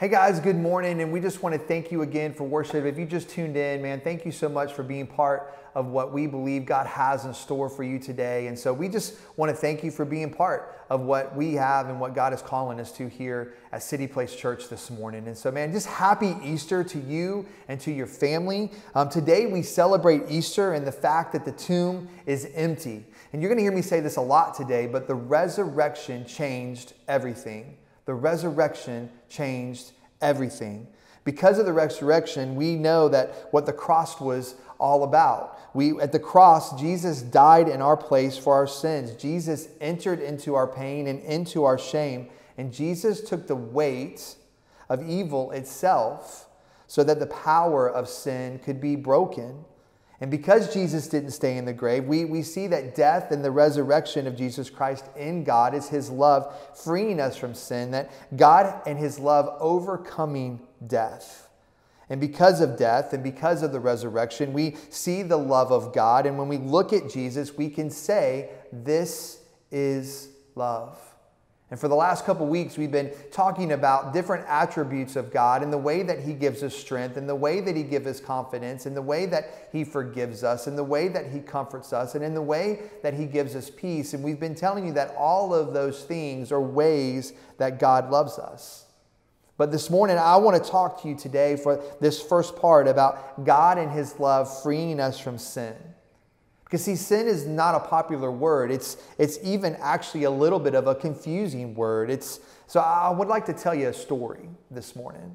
Hey guys, good morning, and we just want to thank you again for worship. If you just tuned in, man, thank you so much for being part of what we believe God has in store for you today. And so we just want to thank you for being part of what we have and what God is calling us to here at City Place Church this morning. And so, man, just happy Easter to you and to your family. Um, today we celebrate Easter and the fact that the tomb is empty. And you're going to hear me say this a lot today, but the resurrection changed everything. The resurrection changed everything. Because of the resurrection, we know that what the cross was all about. We at the cross, Jesus died in our place for our sins. Jesus entered into our pain and into our shame, and Jesus took the weight of evil itself so that the power of sin could be broken. And because Jesus didn't stay in the grave, we, we see that death and the resurrection of Jesus Christ in God is his love freeing us from sin, that God and his love overcoming death. And because of death and because of the resurrection, we see the love of God. And when we look at Jesus, we can say, This is love. And for the last couple weeks, we've been talking about different attributes of God and the way that He gives us strength, and the way that He gives us confidence, and the way that He forgives us, and the way that He comforts us, and in the way that He gives us peace. And we've been telling you that all of those things are ways that God loves us. But this morning, I want to talk to you today for this first part about God and His love freeing us from sin. Because, see, sin is not a popular word. It's, it's even actually a little bit of a confusing word. It's, so, I would like to tell you a story this morning.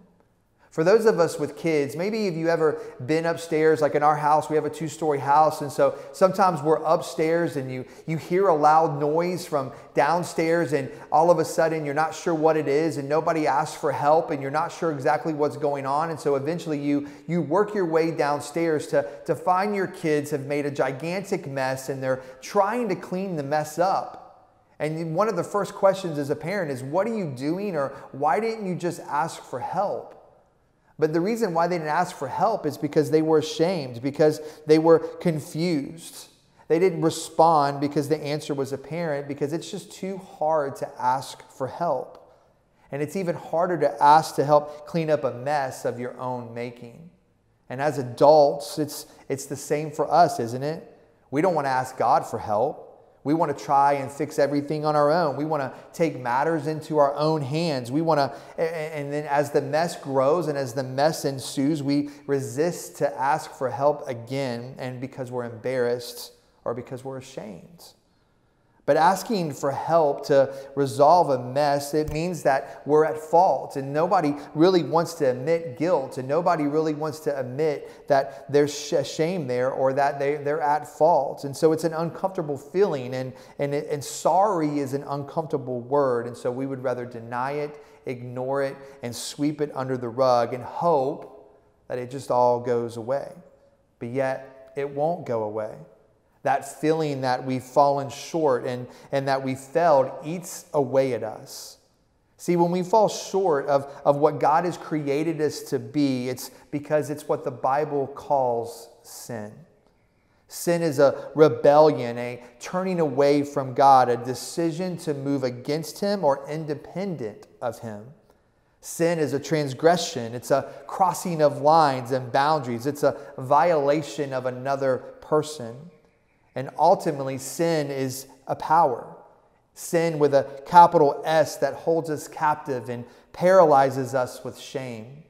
For those of us with kids, maybe have you ever been upstairs, like in our house, we have a two story house. And so sometimes we're upstairs and you, you hear a loud noise from downstairs, and all of a sudden you're not sure what it is, and nobody asks for help, and you're not sure exactly what's going on. And so eventually you, you work your way downstairs to, to find your kids have made a gigantic mess and they're trying to clean the mess up. And one of the first questions as a parent is, What are you doing? or why didn't you just ask for help? But the reason why they didn't ask for help is because they were ashamed, because they were confused. They didn't respond because the answer was apparent, because it's just too hard to ask for help. And it's even harder to ask to help clean up a mess of your own making. And as adults, it's, it's the same for us, isn't it? We don't want to ask God for help. We want to try and fix everything on our own. We want to take matters into our own hands. We want to, and then as the mess grows and as the mess ensues, we resist to ask for help again, and because we're embarrassed or because we're ashamed. But asking for help to resolve a mess, it means that we're at fault. And nobody really wants to admit guilt. And nobody really wants to admit that there's shame there or that they, they're at fault. And so it's an uncomfortable feeling. And, and, and sorry is an uncomfortable word. And so we would rather deny it, ignore it, and sweep it under the rug and hope that it just all goes away. But yet, it won't go away that feeling that we've fallen short and, and that we failed eats away at us. See, when we fall short of, of what God has created us to be, it's because it's what the Bible calls sin. Sin is a rebellion, a turning away from God, a decision to move against Him or independent of Him. Sin is a transgression, it's a crossing of lines and boundaries, it's a violation of another person. And ultimately, sin is a power. Sin with a capital S that holds us captive and paralyzes us with shame.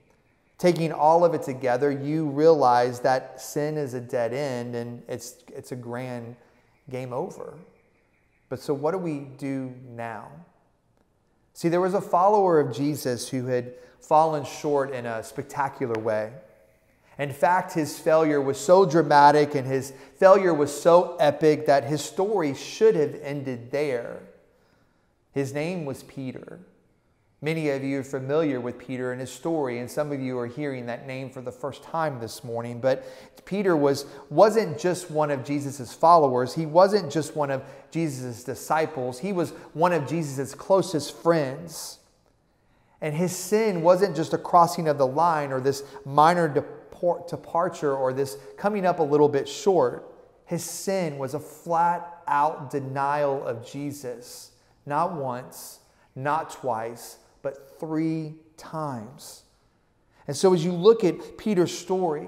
Taking all of it together, you realize that sin is a dead end and it's, it's a grand game over. But so, what do we do now? See, there was a follower of Jesus who had fallen short in a spectacular way. In fact, his failure was so dramatic and his failure was so epic that his story should have ended there. His name was Peter. Many of you are familiar with Peter and his story, and some of you are hearing that name for the first time this morning. But Peter was, wasn't just one of Jesus' followers, he wasn't just one of Jesus' disciples, he was one of Jesus' closest friends. And his sin wasn't just a crossing of the line or this minor departure or this coming up a little bit short. His sin was a flat out denial of Jesus, not once, not twice, but three times. And so, as you look at Peter's story,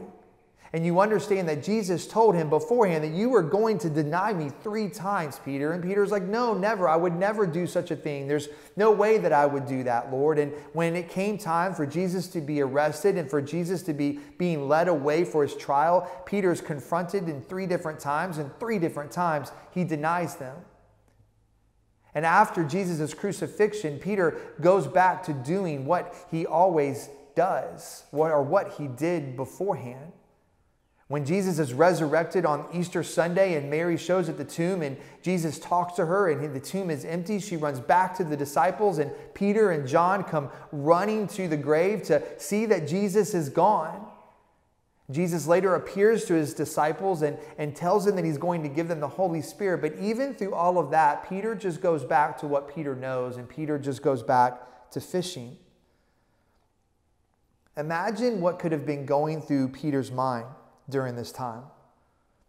and you understand that Jesus told him beforehand that you are going to deny me three times, Peter. And Peter's like, No, never. I would never do such a thing. There's no way that I would do that, Lord. And when it came time for Jesus to be arrested and for Jesus to be being led away for his trial, Peter is confronted in three different times, and three different times he denies them. And after Jesus' crucifixion, Peter goes back to doing what he always does, what, or what he did beforehand. When Jesus is resurrected on Easter Sunday and Mary shows at the tomb and Jesus talks to her and the tomb is empty, she runs back to the disciples and Peter and John come running to the grave to see that Jesus is gone. Jesus later appears to his disciples and, and tells them that he's going to give them the Holy Spirit. But even through all of that, Peter just goes back to what Peter knows and Peter just goes back to fishing. Imagine what could have been going through Peter's mind during this time.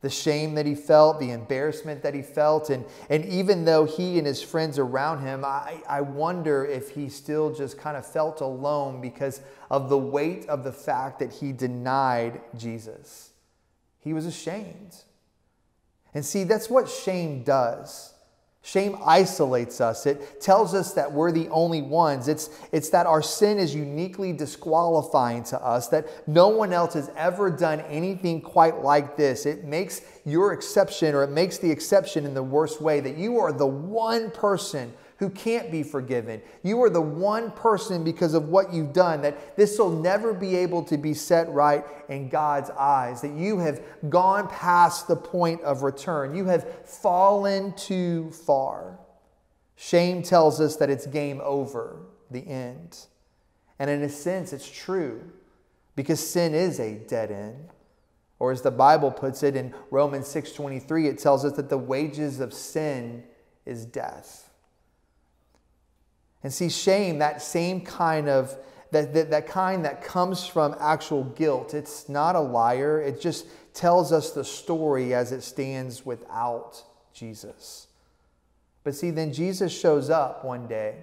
The shame that he felt, the embarrassment that he felt, and, and even though he and his friends around him, I, I wonder if he still just kind of felt alone because of the weight of the fact that he denied Jesus. He was ashamed. And see, that's what shame does. Shame isolates us. It tells us that we're the only ones. It's, it's that our sin is uniquely disqualifying to us, that no one else has ever done anything quite like this. It makes your exception, or it makes the exception in the worst way, that you are the one person who can't be forgiven. You are the one person because of what you've done that this will never be able to be set right in God's eyes, that you have gone past the point of return. You have fallen too far. Shame tells us that it's game over, the end. And in a sense, it's true because sin is a dead end. Or as the Bible puts it in Romans 6:23, it tells us that the wages of sin is death. And see, shame, that same kind of, that, that, that kind that comes from actual guilt, it's not a liar. It just tells us the story as it stands without Jesus. But see, then Jesus shows up one day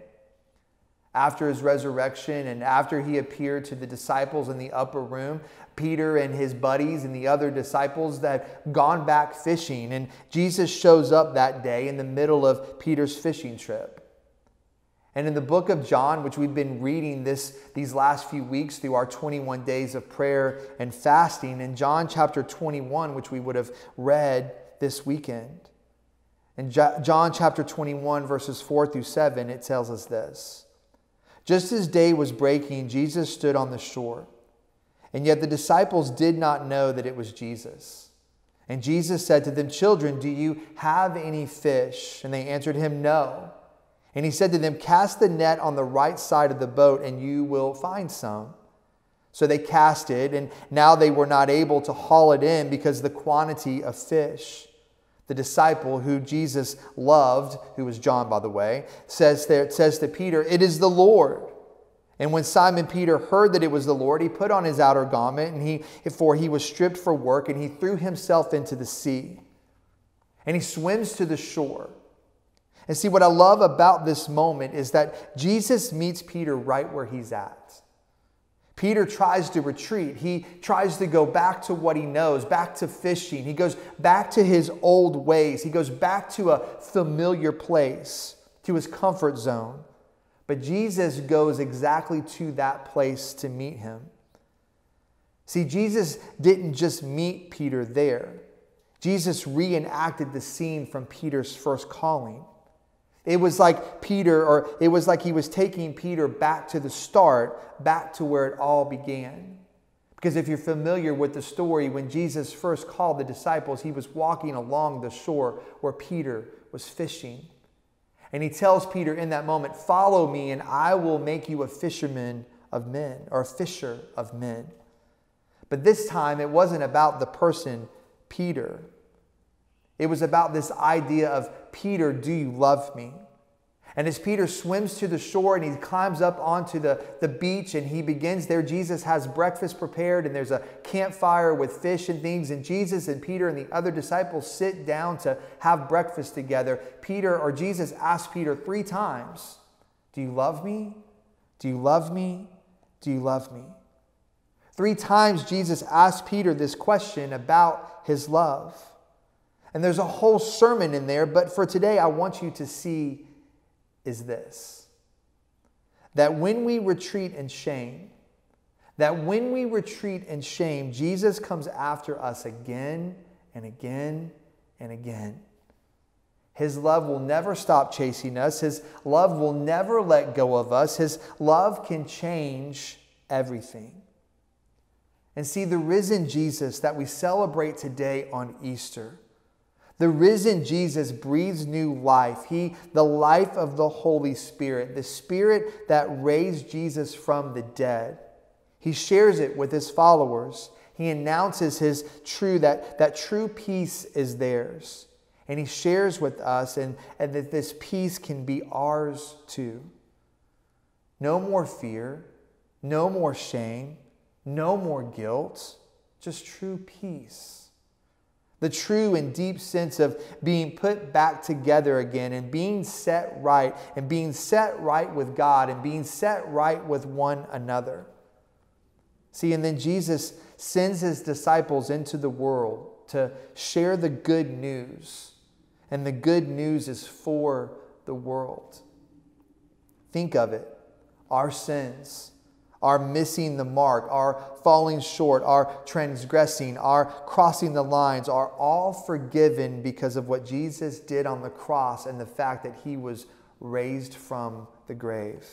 after his resurrection and after he appeared to the disciples in the upper room. Peter and his buddies and the other disciples that gone back fishing. And Jesus shows up that day in the middle of Peter's fishing trip. And in the book of John, which we've been reading this, these last few weeks through our 21 days of prayer and fasting, in John chapter 21, which we would have read this weekend, in John chapter 21, verses 4 through 7, it tells us this Just as day was breaking, Jesus stood on the shore. And yet the disciples did not know that it was Jesus. And Jesus said to them, Children, do you have any fish? And they answered him, No. And he said to them, Cast the net on the right side of the boat, and you will find some. So they cast it, and now they were not able to haul it in because the quantity of fish. The disciple who Jesus loved, who was John, by the way, says there, says to Peter, It is the Lord. And when Simon Peter heard that it was the Lord, he put on his outer garment, and he, for he was stripped for work, and he threw himself into the sea. And he swims to the shore. And see, what I love about this moment is that Jesus meets Peter right where he's at. Peter tries to retreat. He tries to go back to what he knows, back to fishing. He goes back to his old ways. He goes back to a familiar place, to his comfort zone. But Jesus goes exactly to that place to meet him. See, Jesus didn't just meet Peter there, Jesus reenacted the scene from Peter's first calling. It was like Peter, or it was like he was taking Peter back to the start, back to where it all began. Because if you're familiar with the story, when Jesus first called the disciples, he was walking along the shore where Peter was fishing. And he tells Peter in that moment, Follow me, and I will make you a fisherman of men, or a fisher of men. But this time, it wasn't about the person Peter. It was about this idea of Peter, do you love me? And as Peter swims to the shore and he climbs up onto the, the beach and he begins there, Jesus has breakfast prepared and there's a campfire with fish and things. And Jesus and Peter and the other disciples sit down to have breakfast together. Peter or Jesus asks Peter three times, Do you love me? Do you love me? Do you love me? Three times Jesus asked Peter this question about his love. And there's a whole sermon in there, but for today, I want you to see is this that when we retreat in shame, that when we retreat in shame, Jesus comes after us again and again and again. His love will never stop chasing us. His love will never let go of us. His love can change everything. And see, the risen Jesus that we celebrate today on Easter, the risen Jesus breathes new life. He, the life of the Holy Spirit, the Spirit that raised Jesus from the dead. He shares it with his followers. He announces his true that, that true peace is theirs. And he shares with us, and, and that this peace can be ours too. No more fear, no more shame, no more guilt, just true peace. The true and deep sense of being put back together again and being set right, and being set right with God and being set right with one another. See, and then Jesus sends his disciples into the world to share the good news. And the good news is for the world. Think of it our sins, our missing the mark, are falling short, are transgressing, are crossing the lines are all forgiven because of what Jesus did on the cross and the fact that he was raised from the grave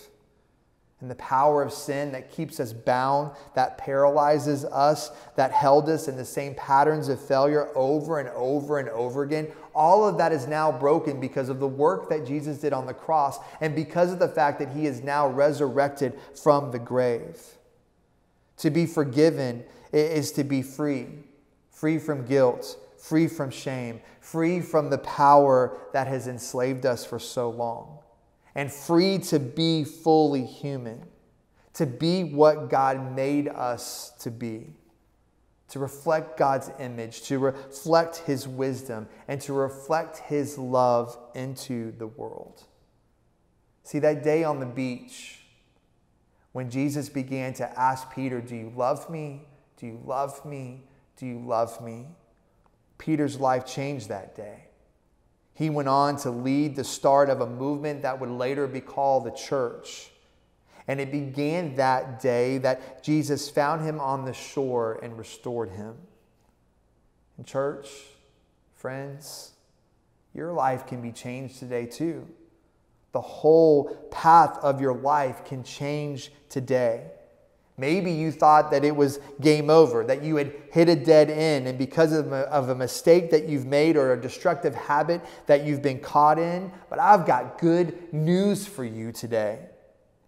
and the power of sin that keeps us bound, that paralyzes us, that held us in the same patterns of failure over and over and over again, all of that is now broken because of the work that Jesus did on the cross and because of the fact that he is now resurrected from the grave. To be forgiven is to be free, free from guilt, free from shame, free from the power that has enslaved us for so long and free to be fully human, to be what God made us to be, to reflect God's image, to reflect His wisdom, and to reflect His love into the world. See, that day on the beach, when Jesus began to ask Peter, Do you love me? Do you love me? Do you love me? Peter's life changed that day. He went on to lead the start of a movement that would later be called the church. And it began that day that Jesus found him on the shore and restored him. And, church, friends, your life can be changed today too. The whole path of your life can change today. Maybe you thought that it was game over, that you had hit a dead end, and because of a, of a, mistake that you've made or a destructive habit that you've been caught in. But I've got good news for you today.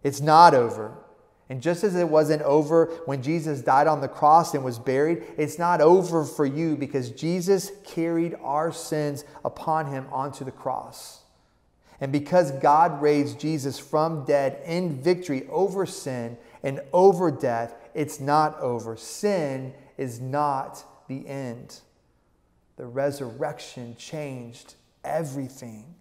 It's not over. And just as it wasn't over when Jesus died on the cross and was buried, it's not over for you because Jesus carried our sins upon him onto the cross. And because God raised Jesus from dead in victory over sin and over death, it's not over. Sin is not the end. The resurrection changed everything.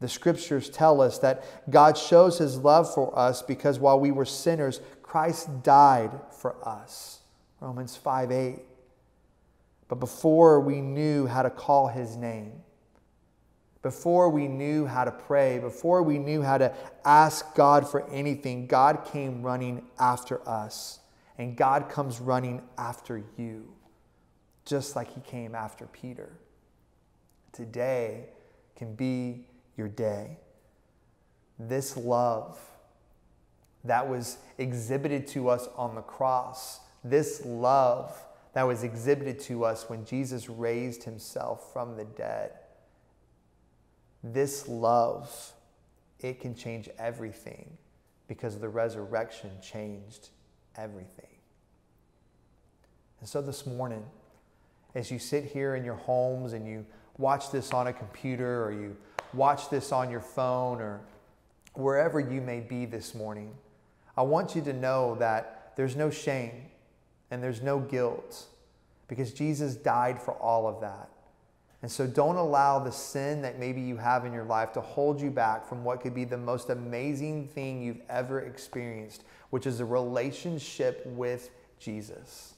The scriptures tell us that God shows his love for us because while we were sinners, Christ died for us. Romans 5 8. But before we knew how to call his name, before we knew how to pray, before we knew how to ask God for anything, God came running after us. And God comes running after you, just like He came after Peter. Today can be your day. This love that was exhibited to us on the cross, this love that was exhibited to us when Jesus raised Himself from the dead this love, it can change everything because the resurrection changed everything. And so this morning, as you sit here in your homes and you watch this on a computer or you watch this on your phone or wherever you may be this morning, I want you to know that there's no shame and there's no guilt because Jesus died for all of that. And so don't allow the sin that maybe you have in your life to hold you back from what could be the most amazing thing you've ever experienced, which is a relationship with Jesus.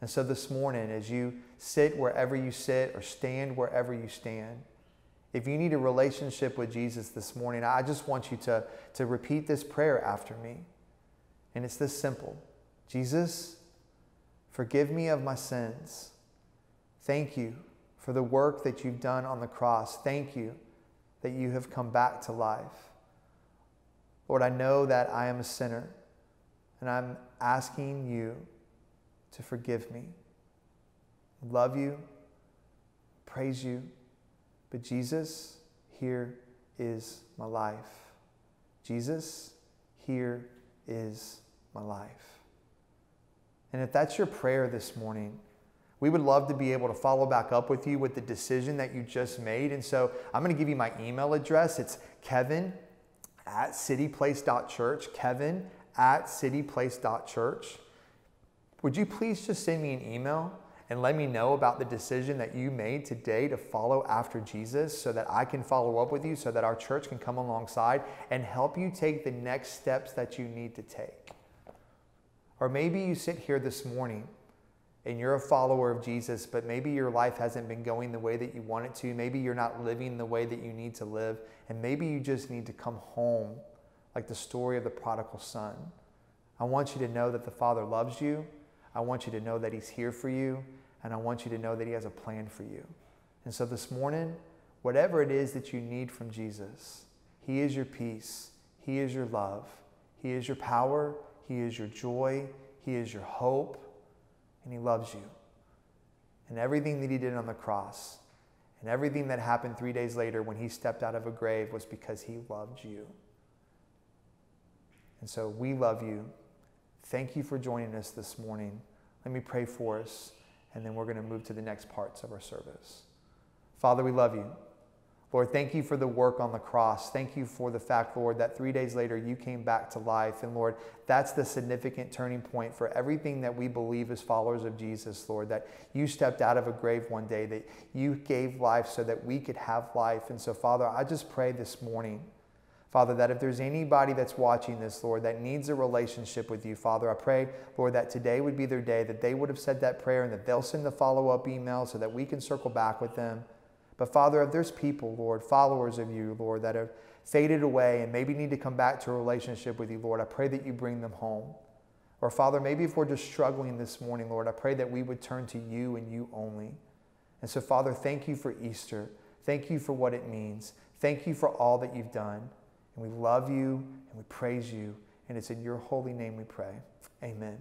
And so this morning, as you sit wherever you sit or stand wherever you stand, if you need a relationship with Jesus this morning, I just want you to, to repeat this prayer after me. And it's this simple Jesus, forgive me of my sins. Thank you for the work that you've done on the cross. Thank you that you have come back to life. Lord, I know that I am a sinner, and I'm asking you to forgive me. Love you, praise you, but Jesus, here is my life. Jesus, here is my life. And if that's your prayer this morning, we would love to be able to follow back up with you with the decision that you just made. And so I'm going to give you my email address. It's kevin at cityplace.church. Kevin at cityplace.church. Would you please just send me an email and let me know about the decision that you made today to follow after Jesus so that I can follow up with you, so that our church can come alongside and help you take the next steps that you need to take? Or maybe you sit here this morning and you're a follower of Jesus, but maybe your life hasn't been going the way that you want it to. Maybe you're not living the way that you need to live. And maybe you just need to come home, like the story of the prodigal son. I want you to know that the Father loves you. I want you to know that He's here for you. And I want you to know that He has a plan for you. And so this morning, whatever it is that you need from Jesus, He is your peace, He is your love, He is your power, He is your joy, He is your hope and He loves you. And everything that He did on the cross and everything that happened three days later when He stepped out of a grave was because He loved you. And so we love you. Thank you for joining us this morning. Let me pray for us, and then we're going to move to the next parts of our service. Father, we love you. Lord, thank you for the work on the cross. Thank you for the fact, Lord, that three days later you came back to life. And Lord, that's the significant turning point for everything that we believe as followers of Jesus, Lord, that you stepped out of a grave one day, that you gave life so that we could have life. And so, Father, I just pray this morning. Father, that if there's anybody that's watching this, Lord, that needs a relationship with you, Father, I pray, Lord, that today would be their day, that they would have said that prayer and that they'll send the follow up email so that we can circle back with them. But Father, if there's people, Lord, followers of you, Lord, that have faded away and maybe need to come back to a relationship with you, Lord, I pray that you bring them home. Or Father, maybe if we're just struggling this morning, Lord, I pray that we would turn to you and you only. And so, Father, thank you for Easter. Thank you for what it means. Thank you for all that you've done. And we love you and we praise you. And it's in your holy name we pray. Amen.